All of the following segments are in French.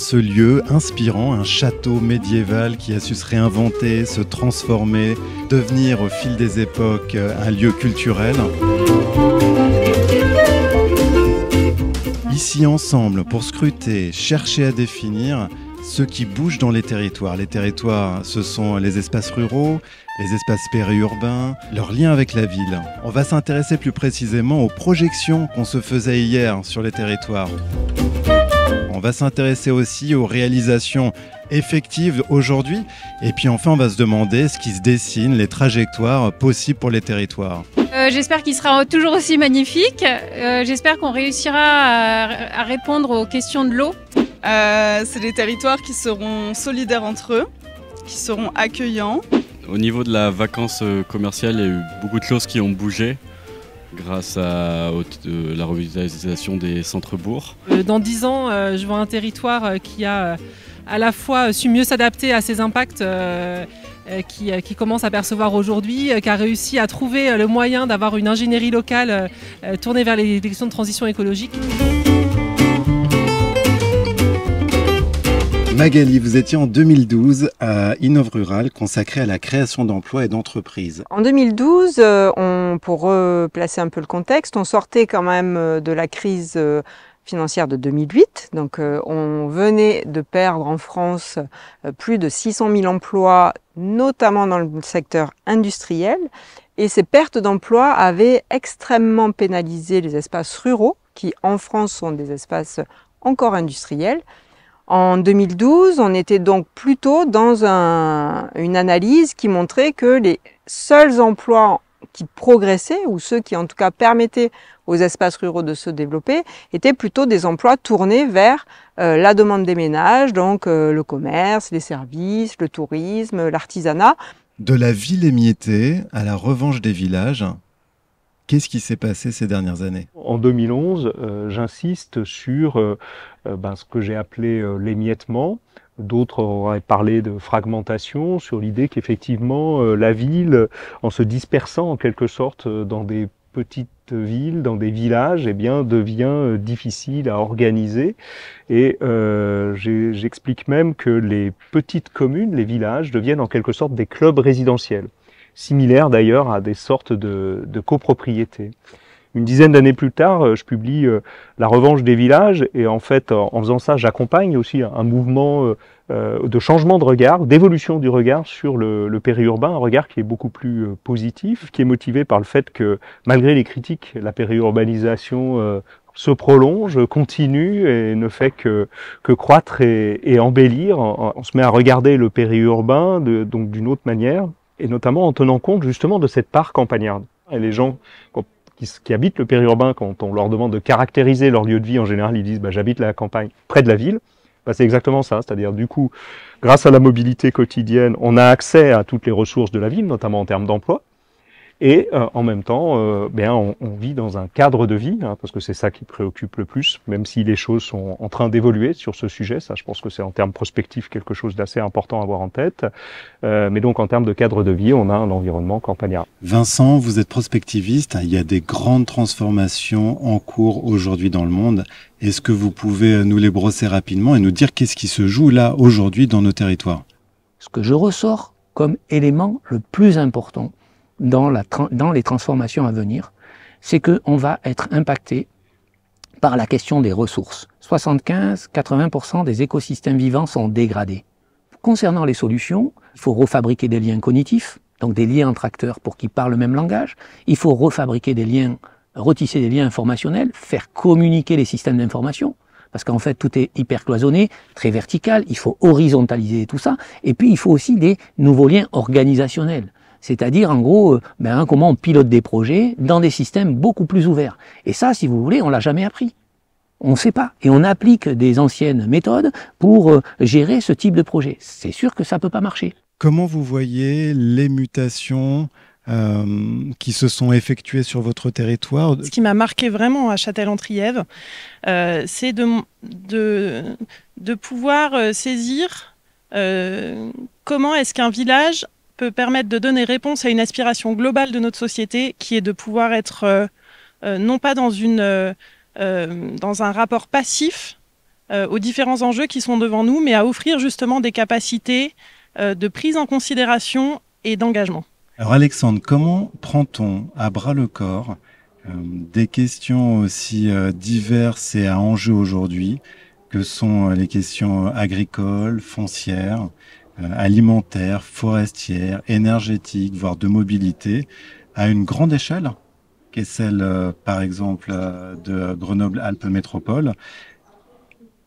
ce lieu inspirant, un château médiéval qui a su se réinventer, se transformer, devenir au fil des époques un lieu culturel. Ici ensemble pour scruter, chercher à définir ce qui bouge dans les territoires. Les territoires, ce sont les espaces ruraux, les espaces périurbains, leur lien avec la ville. On va s'intéresser plus précisément aux projections qu'on se faisait hier sur les territoires. On va s'intéresser aussi aux réalisations effectives aujourd'hui. Et puis enfin, on va se demander ce qui se dessine, les trajectoires possibles pour les territoires. Euh, J'espère qu'il sera toujours aussi magnifique. Euh, J'espère qu'on réussira à, à, répondre aux questions de l'eau. Euh, C'est des territoires qui seront solidaires entre eux, qui seront accueillants. Au niveau de la vacance commerciale, il y a eu beaucoup de choses qui ont bougé grâce à la revitalisation des centres-bourgs. Dans dix ans, je vois un territoire qui a à la fois su mieux s'adapter à ces impacts qui, qui, commence à percevoir aujourd'hui, qui a réussi à trouver le moyen d'avoir une ingénierie locale tournée vers les questions de transition écologique. Magali, vous étiez en 2012 à Innov Rural consacré à la création d'emplois et d'entreprises. En 2012, euh, on, pour replacer un peu le contexte, on sortait quand même euh, de la crise euh, financière de 2008. Donc on venait de perdre en France plus de 600 000 emplois, notamment dans le secteur industriel. Et ces pertes d'emplois avaient extrêmement pénalisé les espaces ruraux, qui en France sont des espaces encore industriels. En 2012, on était donc plutôt dans un, une analyse qui montrait que les seuls emplois qui progressaient, ou ceux qui en tout cas permettaient aux espaces ruraux de se développer, étaient plutôt des emplois tournés vers euh, la demande des ménages, donc euh, le commerce, les services, le tourisme, l'artisanat. De la ville émiettée à la revanche des villages, Qu'est-ce qui s'est passé ces dernières années? En 2011, euh, j'insiste sur euh, ben, ce que j'ai appelé euh, l'émiettement. D'autres auraient parlé de fragmentation, sur l'idée qu'effectivement la ville, en se dispersant en quelque sorte dans des petites villes, dans des villages, eh bien, devient difficile à organiser. Et euh, j'explique même que les petites communes, les villages, deviennent en quelque sorte des clubs résidentiels similaires d'ailleurs à des sortes de copropriétés. Une dizaine d'années plus tard, euh, je publie euh, La revanche des villages et en fait, en faisant ça, j'accompagne aussi un mouvement euh, de changement de regard, d'évolution du regard sur le, périurbain, un regard qui est beaucoup plus positif, qui est motivé par le fait que malgré les critiques, la périurbanisation se prolonge, continue et ne fait que, croître et, embellir. On, se met à regarder le périurbain donc d'une autre manière et notamment en tenant compte justement de cette part campagnarde. Et les gens qui, habitent le périurbain, quand on leur demande de caractériser leur lieu de vie, en général, ils disent bah, j'habite la campagne près de la ville. Bah, c'est exactement ça, c'est-à-dire du coup, grâce à la mobilité quotidienne, on a accès à toutes les ressources de la ville, notamment en termes d'emploi. Et euh, en même temps, euh, bien, on, on, vit dans un cadre de vie, hein, parce que c'est ça qui préoccupe le plus, même si les choses sont en train d'évoluer sur ce sujet. Ça, je pense que c'est en termes prospectifs quelque chose d'assez important à avoir en tête. Euh, mais donc, en termes de cadre de vie, on a un environnement campagnard. Vincent, vous êtes prospectiviste. Il y a des grandes transformations en cours aujourd'hui dans le monde. Est-ce que vous pouvez nous les brosser rapidement et nous dire qu'est-ce qui se joue là aujourd'hui dans nos territoires? Ce que je ressors comme élément le plus important, dans, la, dans les transformations à venir, c'est qu'on va être impacté par la question des ressources. 75-80% des écosystèmes vivants sont dégradés. Concernant les solutions, il faut refabriquer des liens cognitifs, donc des liens entre acteurs pour qu'ils parlent le même langage. Il faut refabriquer des liens, retisser des liens informationnels, faire communiquer les systèmes d'information. Parce qu'en fait, tout est hyper cloisonné, très vertical, il faut horizontaliser tout ça. Et puis, il faut aussi des nouveaux liens organisationnels. C'est-à-dire, en gros, euh, ben, comment on pilote des projets dans des systèmes beaucoup plus ouverts. Et ça, si vous voulez, on l'a jamais appris. On ne sait pas. Et on applique des anciennes méthodes pour euh, gérer ce type de projet. C'est sûr que ça ne peut pas marcher. Comment vous voyez les mutations qui se sont effectués sur votre territoire? Ce qui m'a marqué vraiment à Châtel-en-Trièves, c'est de, de, de, pouvoir saisir comment est-ce qu'un village peut permettre de donner réponse à une aspiration globale de notre société qui est de pouvoir être euh, euh, non pas dans, une, euh, dans un rapport passif aux différents enjeux qui sont devant nous, mais à offrir justement des capacités de prise en considération et d'engagement. Alors Alexandre, comment prend-on à bras le corps des questions aussi diverses et à enjeu aujourd'hui que sont les questions agricoles, foncières, alimentaire, forestière, énergétique, voire de mobilité, à une grande échelle, qui est celle, euh, par exemple, euh, de Grenoble-Alpes Métropole,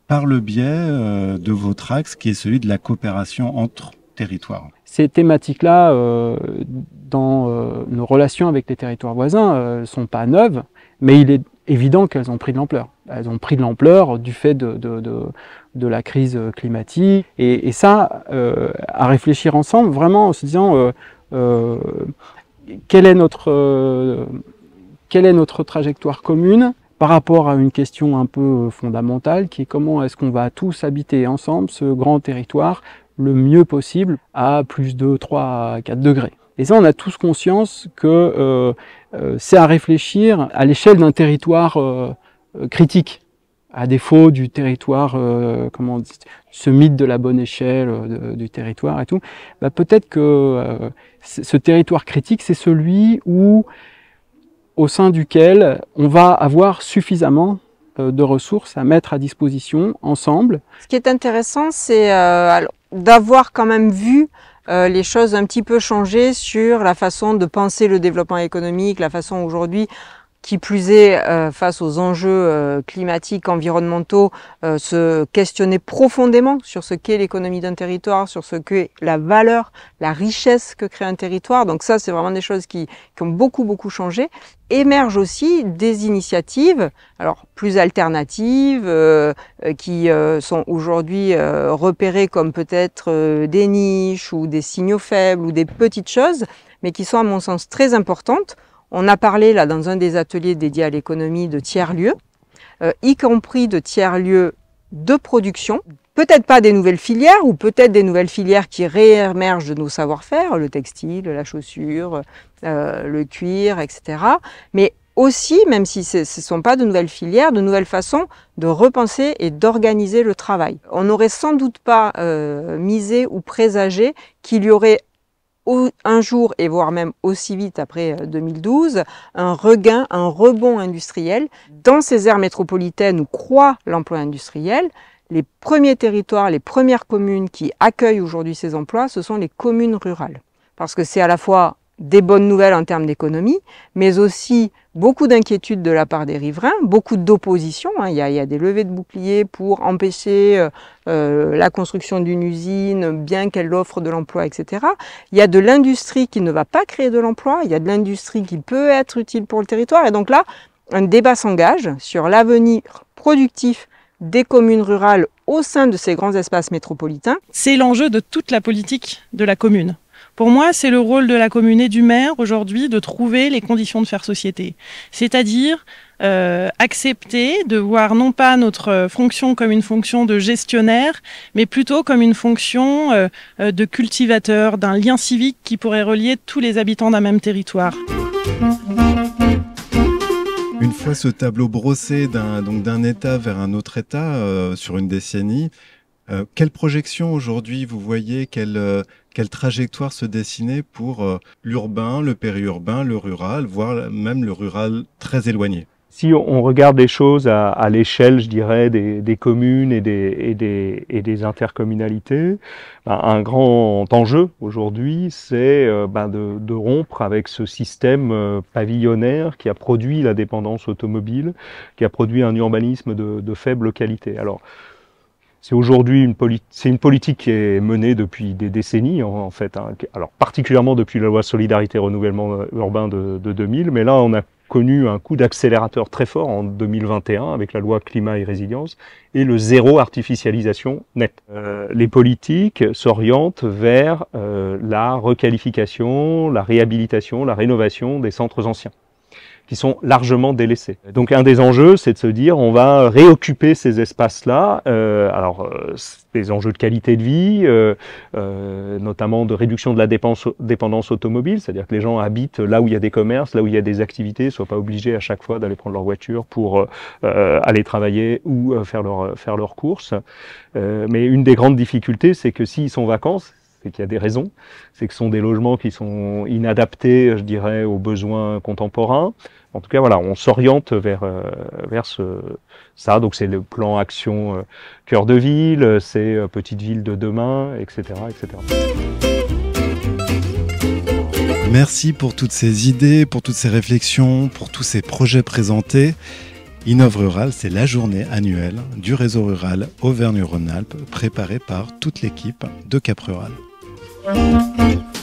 par le biais de votre axe, qui est celui de la coopération entre territoires. Ces thématiques-là, dans nos relations avec les territoires voisins, ne sont pas neuves, mais il est évident qu'elles ont pris de l'ampleur. Elles ont pris de l'ampleur du fait de, de la crise climatique. Et, ça, euh, à réfléchir ensemble, vraiment en se disant euh, euh, quelle, est notre, quelle est notre trajectoire commune par rapport à une question un peu fondamentale qui est comment est-ce qu'on va tous habiter ensemble ce grand territoire le mieux possible à plus de 3 à 4 degrés. Et ça, on a tous conscience que c'est à réfléchir à l'échelle d'un territoire critique à défaut du territoire, euh, comment dit, ce mythe de la bonne échelle euh, du territoire et tout, bah peut-être que euh, ce territoire critique, c'est celui où, au sein duquel on va avoir suffisamment de ressources à mettre à disposition ensemble. Ce qui est intéressant, c'est d'avoir quand même vu les choses un petit peu changer sur la façon de penser le développement économique, la façon aujourd'hui qui plus est, euh, face aux enjeux euh, climatiques, environnementaux, euh, se questionner profondément sur ce qu'est l'économie d'un territoire, sur ce qu'est la valeur, la richesse que crée un territoire. Donc ça, c'est vraiment des choses qui, qui, ont beaucoup, beaucoup changé. Émergent aussi des initiatives, alors plus alternatives, qui sont aujourd'hui repérées comme peut-être des niches ou des signaux faibles ou des petites choses, mais qui sont à mon sens très importantes on a parlé là dans un des ateliers dédiés à l'économie de tiers-lieux, euh, y compris de tiers-lieux de production. Peut-être pas des nouvelles filières ou peut-être des nouvelles filières qui réémergent de nos savoir-faire, le textile, la chaussure, euh, le cuir, etc. Mais aussi, même si ce ne sont pas de nouvelles filières, de nouvelles façons de repenser et d'organiser le travail. On n'aurait sans doute pas euh, misé ou présagé qu'il y aurait un jour, et voire même aussi vite après 2012, euh, un regain, un rebond industriel. Dans ces aires métropolitaines où croît l'emploi industriel, les premiers territoires, les premières communes qui accueillent aujourd'hui ces emplois, ce sont les communes rurales. Parce que c'est à la fois des bonnes nouvelles en termes d'économie, mais aussi beaucoup d'inquiétudes de la part des riverains, beaucoup d'opposition. Hein. Il, y a des levées de boucliers pour empêcher euh, euh, la construction d'une usine, bien qu'elle offre de l'emploi, etc. Il y a de l'industrie qui ne va pas créer de l'emploi, il y a de l'industrie qui peut être utile pour le territoire. Et donc là, un débat s'engage sur l'avenir productif des communes rurales au sein de ces grands espaces métropolitains. C'est l'enjeu de toute la politique de la commune. Pour moi, c'est le rôle de la commune et du maire aujourd'hui de trouver les conditions de faire société. C'est-à-dire euh, accepter de voir non pas notre fonction comme une fonction de gestionnaire, mais plutôt comme une fonction euh, euh, de cultivateur, d'un lien civique qui pourrait relier tous les habitants d'un même territoire. Une fois ce tableau brossé d'un état vers un autre état sur une décennie, euh, quelle projection aujourd'hui vous voyez? Quelle, euh, quelle trajectoire se dessiner pour euh, l'urbain, le périurbain, le rural, voire même le rural très éloigné? Si on regarde les choses à, l'échelle, je dirais, des, communes et des, intercommunalités, ben, un grand enjeu aujourd'hui, c'est ben, de, rompre avec ce système pavillonnaire qui a produit la dépendance automobile, qui a produit un urbanisme de, de faible qualité. Alors, c'est aujourd'hui une, une politique qui est menée depuis des décennies en, fait, hein. alors particulièrement depuis la loi solidarité renouvellement euh, urbain de, de 2000, mais là on a connu un coup d'accélérateur très fort en 2021 avec la loi climat et résilience et le zéro artificialisation net. Euh, les politiques s'orientent vers euh, la requalification, la réhabilitation, la rénovation des centres anciens qui sont largement délaissés. Donc un des enjeux, c'est de se dire, on va réoccuper ces espaces-là. Euh, alors, euh, des enjeux de qualité de vie, euh, euh, notamment de réduction de la dépense, dépendance automobile, c'est-à-dire que les gens habitent là où il y a des commerces, là où il y a des activités, soient pas obligés à chaque fois d'aller prendre leur voiture pour euh, aller travailler ou faire leur faire leurs courses. mais une des grandes difficultés, c'est que s'ils sont vacances, c'est qu'il y a des raisons, c'est que ce sont des logements qui sont inadaptés, je dirais, aux besoins contemporains. En tout cas, voilà, on s'oriente vers euh, vers ça. Donc c'est le plan action euh, cœur de ville, c'est euh, petite ville de demain, etc., etc. Merci pour toutes ces idées, pour toutes ces réflexions, pour tous ces projets présentés. Innove Rural, c'est la journée annuelle du réseau rural Auvergne-Rhône-Alpes préparée par toute l'équipe de Cap Rural. Thank you.